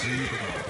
といい子だ。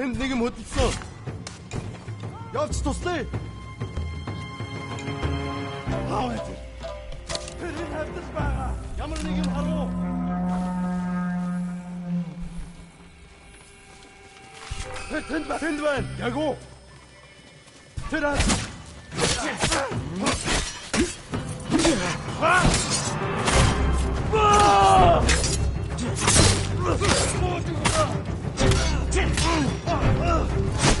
Тэнд нэг юм хөдөлсөн. Явж туслая. Хаа вэ? Тэр хавтаж байгаа. Ямар нэг юм харуу. Тэр тэнд байна. Тэнд байна. Яг уу. Тэр хаа. Аа! Аа! 这。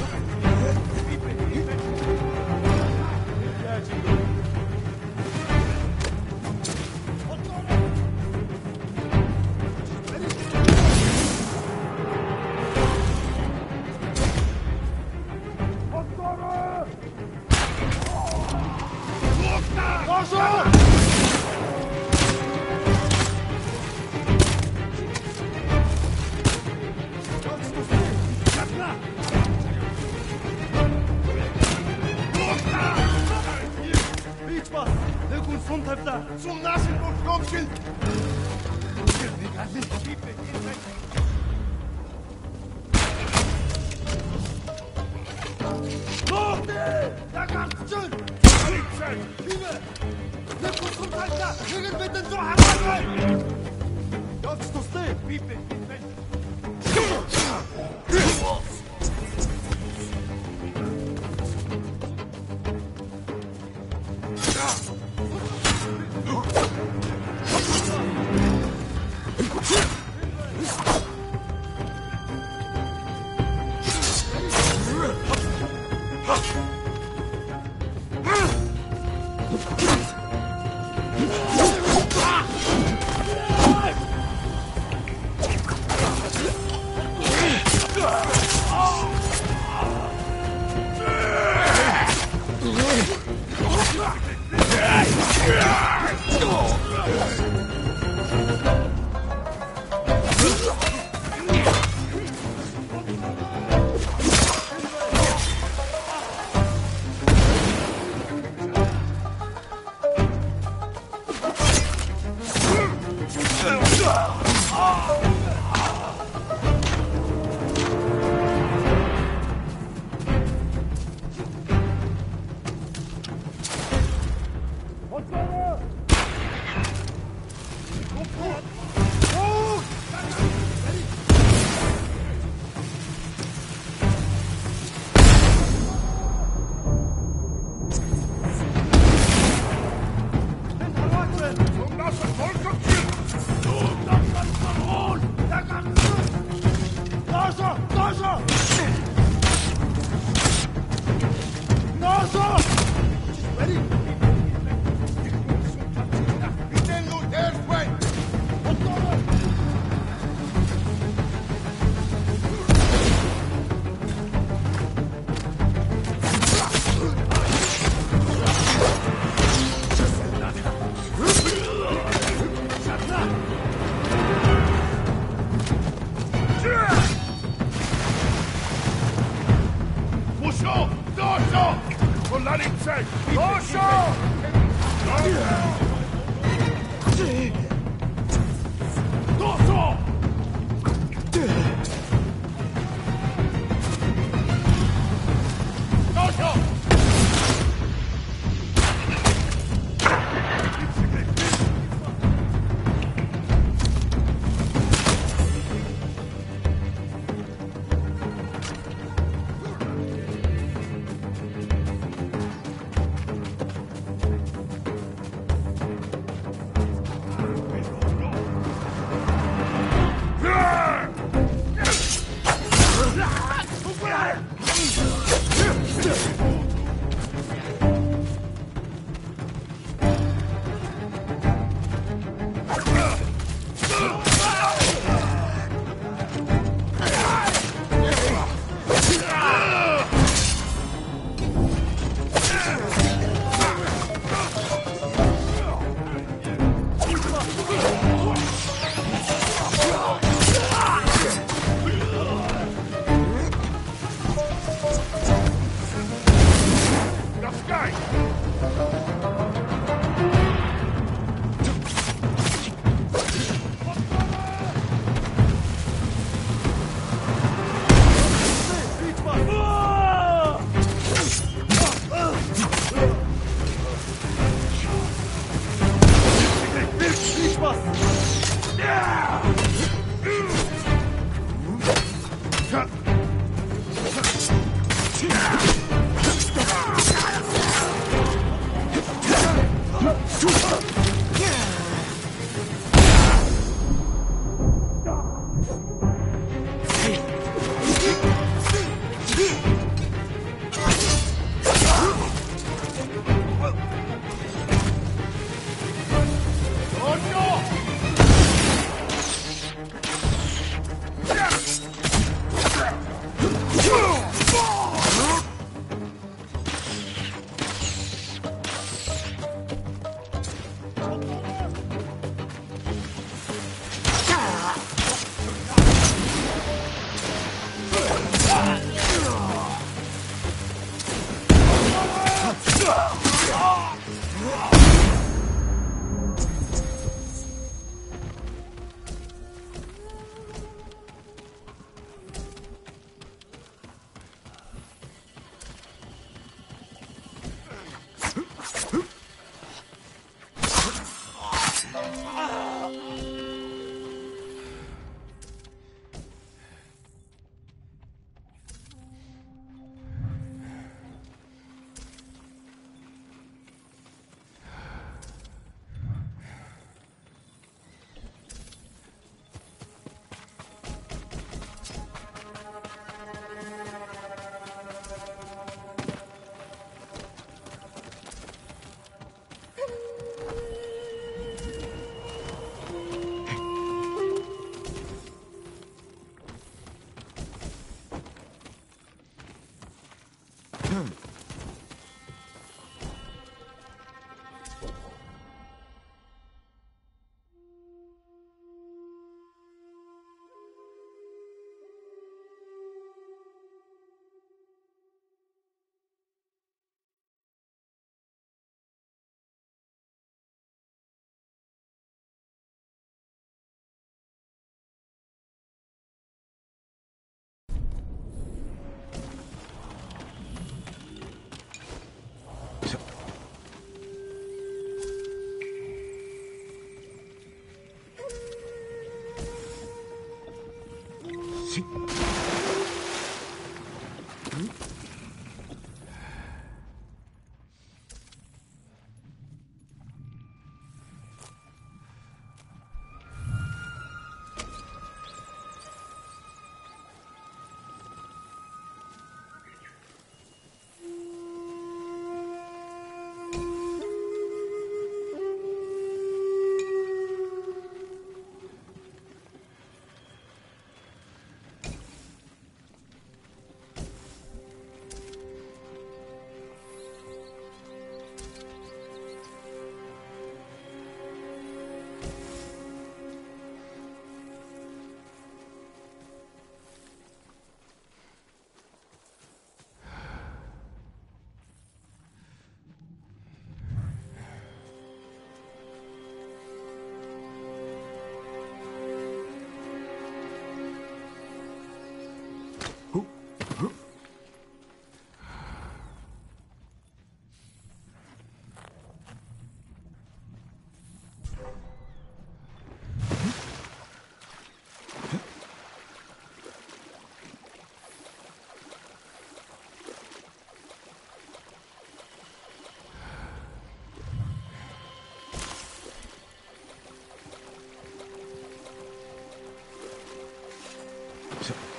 上，从哪里上？上，来。这。Sí. So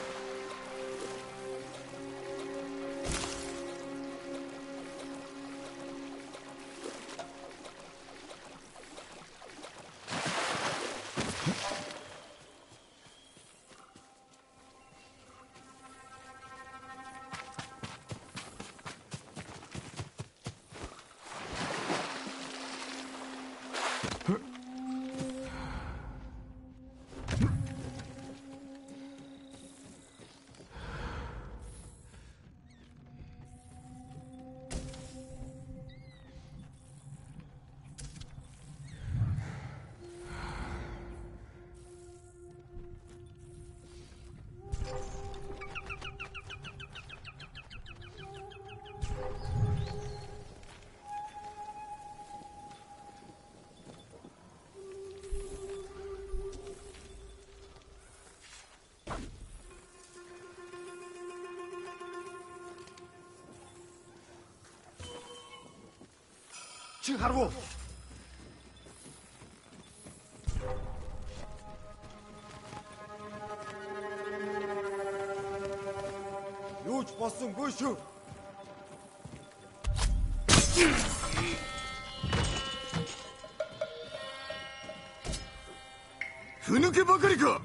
Чи харгу. Юуч болсонгүй шүү. Хүнүгэ бакарика.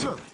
Uh -huh.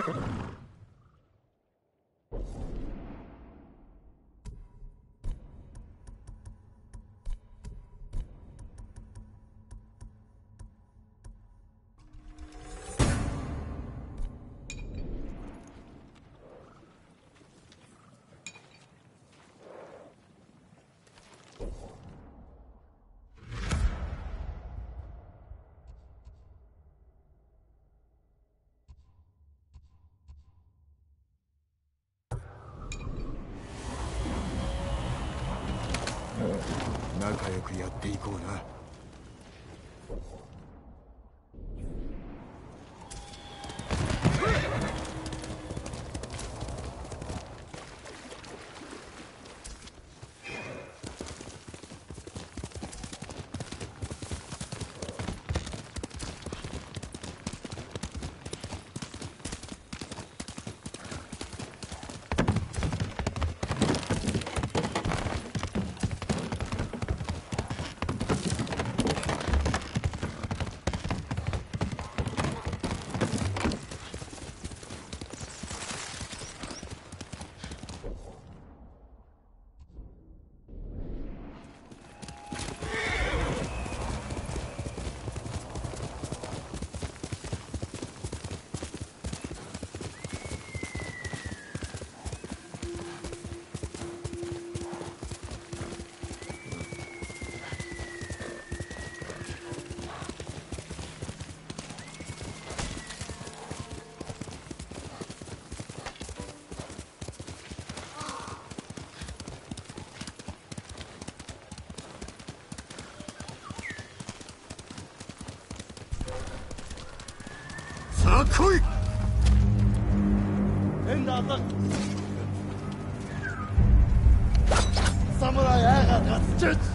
Ha ha ha! 仲良くやっていこうな。azık. Samuray ayağa kalk. Çıç.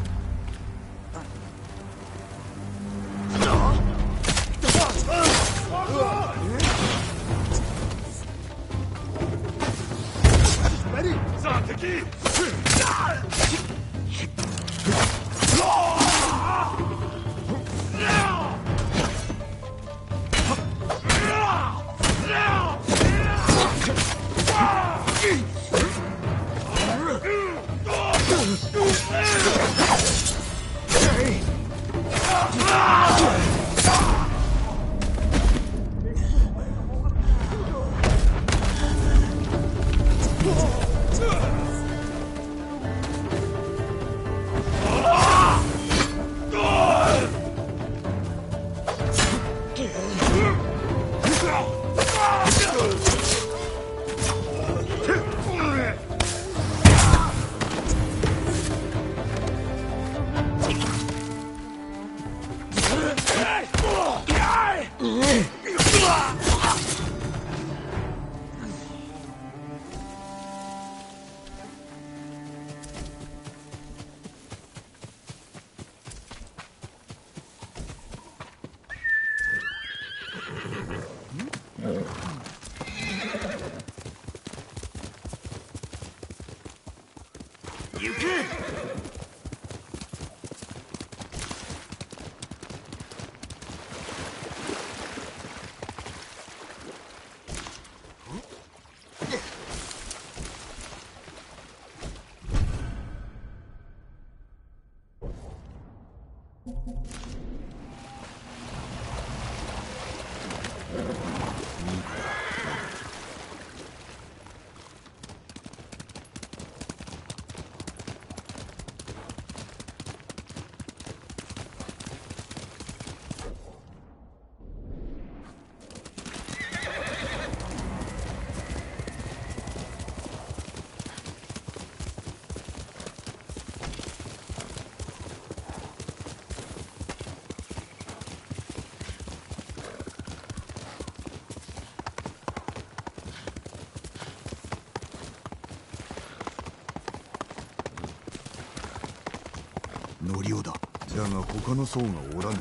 他の層がおらぬな。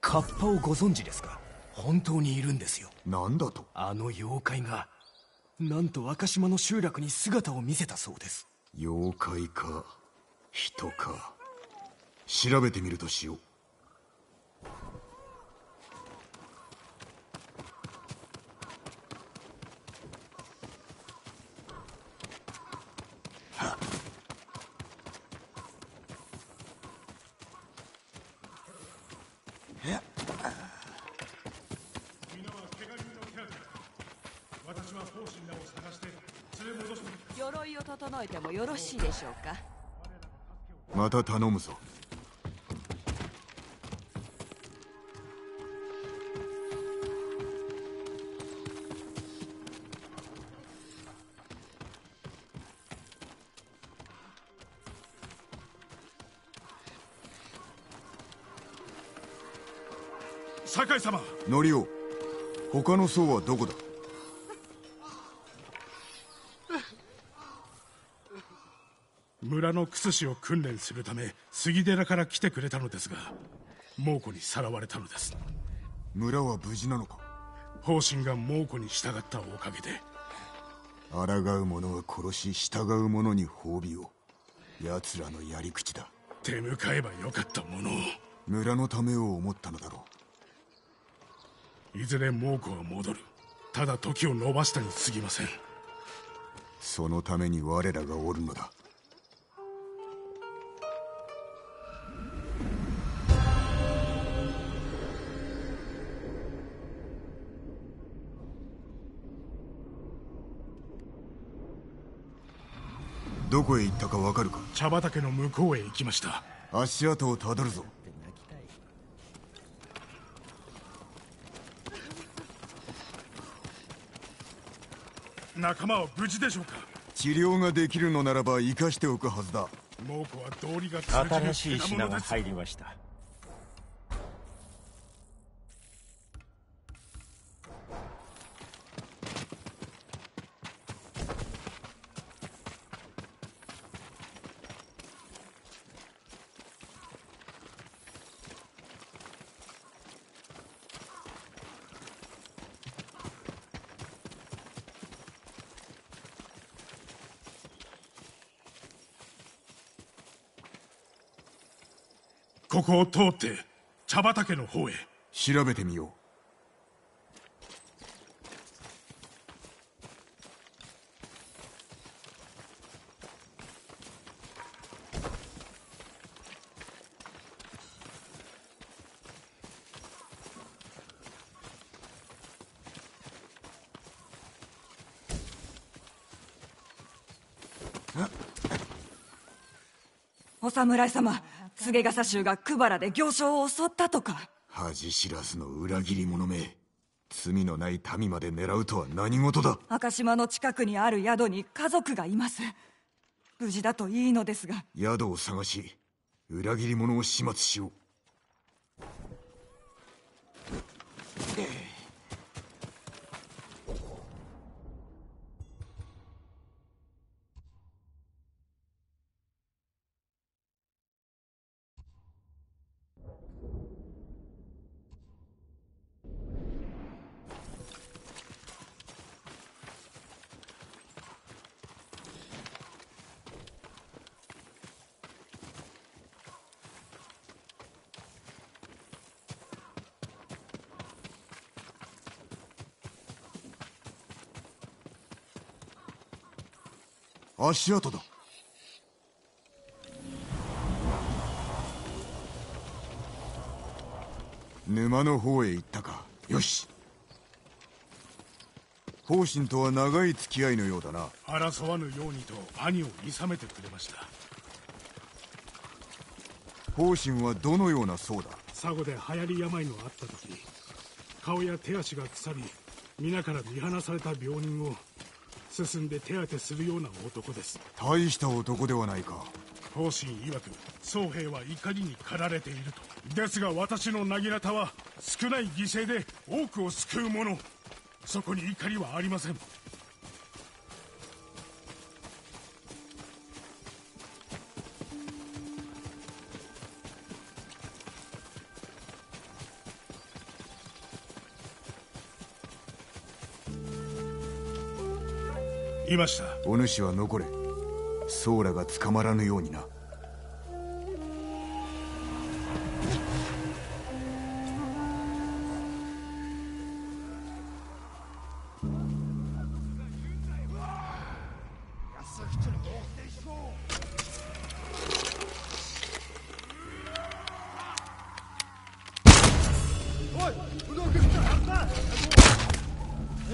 カッパをご存知ですか？本当にいるんですよ。なんだと？あの妖怪がなんと若島の集落に姿を見せたそうです。妖怪か人か。調べてみるとしよう鎧を整えてもよろしいでしょうか？また頼むぞ。酒井様。ノリオ他の層はどこだ？のクス氏を訓練するため杉寺から来てくれたのですが猛虎にさらわれたのです。村は無事なのか？方針が猛虎に従ったおかげで抗う者は殺し従う者に褒美を。奴らのやり口だ。手向かえばよかったものを。村のためを思ったのだろいずれ猛虎は戻る。ただ時を延ばしたに過ぎません。うそのために我らがおるのだどこへ行ったかわかるか？茶畑の向こうへ行きました。足跡をたどるぞ。仲間は無事でしょうか？治療ができるのならば生かしておくはずだ。猛虎は道理が新しい品が入りましたここを通って茶畑の方へ。調べてみよう。お侍様菅笠衆がクバラで行商を襲ったとか。恥知らずの裏切り者め罪のない民まで狙うとは何事だ。赤島の近くにある宿に家族がいます。無事だといいのですが。宿を探し裏切り者を始末しよう足跡だ。沼の方へ行ったか。よし。方針とは長い付き合いのようだな。争わぬようにと兄を諌めてくれました。方針はどのような僧だ？佐護で流行り病のあった時顔や手足が腐り皆から見放された病人を進んで手当てするような男です。大した男ではないか。方針曰く宗兵は怒りに駆られていると。ですが私の薙刀は少ない犠牲で多くを救うもの。そこに怒りはありませんました。お主は残れ。ソーラが捕まらぬようにな。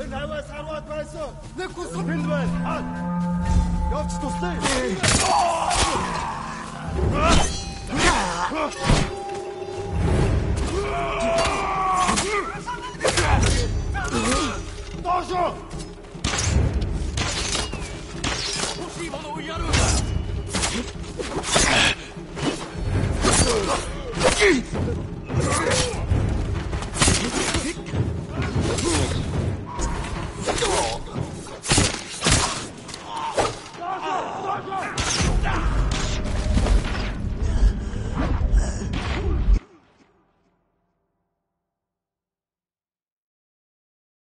من هوا ثروت پیسو نکوسو من من آن یا چی دوستی Dojo! Koşayım onu uyarın!